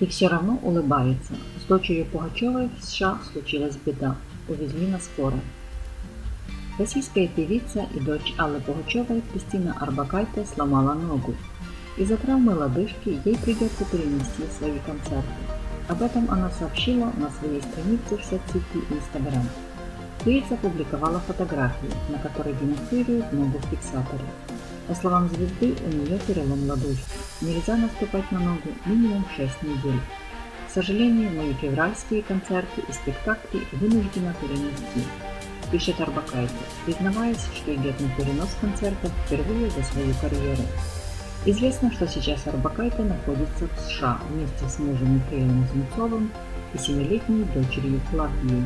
и все равно улыбается. С дочерью Пугачевой в США случилась беда. Увезли на скорой. Российская певица и дочь Аллы Пугачевой Кристина Арбакайте сломала ногу. Из-за травмы лодыжки ей придется перенести свои концерты. Об этом она сообщила на своей странице в соцсети Instagram. Певица опубликовала фотографии, на которой демонстрирует ногу в фиксаторе. По словам звезды, у нее перелом лодыжки. Нельзя наступать на ногу минимум 6 недель. К сожалению, мои февральские концерты и спектакли вынуждена перенести, пишет Арбакайте, признаваясь, что идет на перенос концертов впервые за свою карьеру. Известно, что сейчас Арбакайте находится в США вместе с мужем Михаилом Земцовым и семилетней дочерью Клавдией.